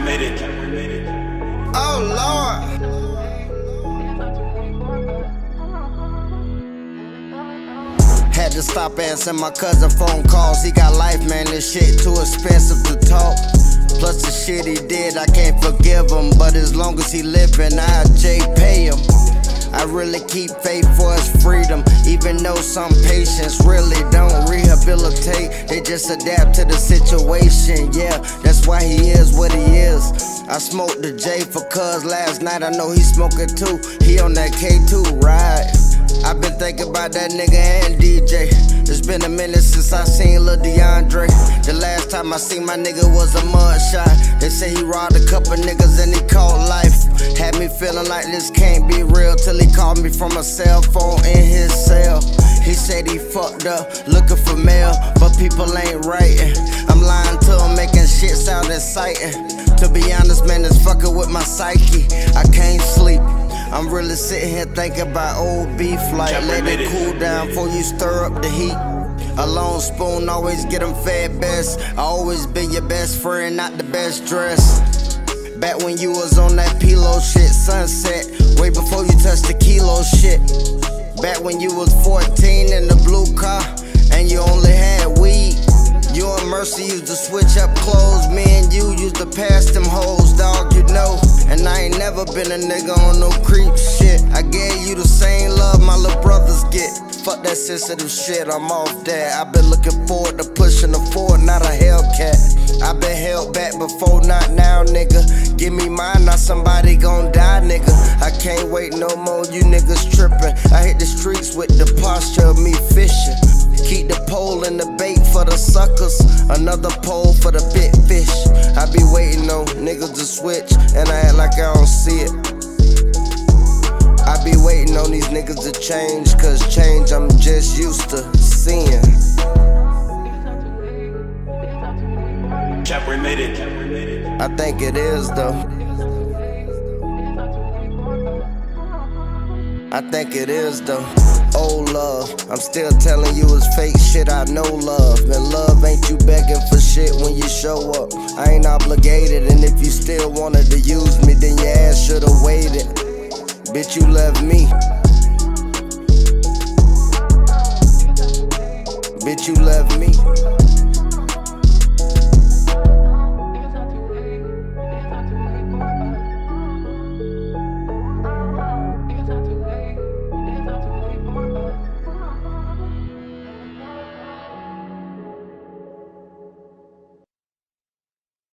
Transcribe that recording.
made Oh Lord. Had to stop answering my cousin phone calls. He got life, man. This shit too expensive to talk. Plus the shit he did, I can't forgive him. But as long as he living, I J pay him. I really keep faith for his freedom, even though some patients really don't rehabilitate. They just adapt to the situation. Yeah, that's why he is what he is. I smoked the J for cuz last night. I know he smoking too. He on that K2 ride. i been thinking about that nigga and DJ. It's been a minute since I seen Lil DeAndre. The last time I seen my nigga was a mugshot. They say he robbed a couple niggas and he called life. Had me feeling like this can't be real till he called me from a cell phone in his cell. He said he fucked up, looking for mail, but people ain't writing. I'm lying to him, making shit exciting. To be honest, man, it's fucking with my psyche. I can't sleep. I'm really sitting here thinking about old beef like let it cool down before you stir up the heat. A long spoon always get them fed best. I always been your best friend, not the best dress. Back when you was on that pillow shit, sunset. Way before you touched the kilo shit. Back when you was 14 in the blue car, and you only had weed. You and Mercy used to switch up clothes. Me used to pass them hoes, dog, you know. And I ain't never been a nigga on no creep shit. I gave you the same love my little brothers get. Fuck that sensitive shit, I'm off that. I've been looking forward to pushing the forward, not a Hellcat. I've been held back before, not now, nigga. Give me mine, not somebody gon' die, nigga. I can't wait no more, you niggas trippin'. I hit the streets with the posture of me fishing. Keep the pole and the bait for the suckers. Another pole for the big switch, and I act like I don't see it. I be waiting on these niggas to change, cause change I'm just used to seeing. Chopper made it. I think it is though. I think it is though. Oh love, I'm still telling you it's fake shit. I know love, and love ain't you begging for shit when you show up. I ain't obligated, and if you still wanted to use me, then your ass should've waited. Bitch, you left me.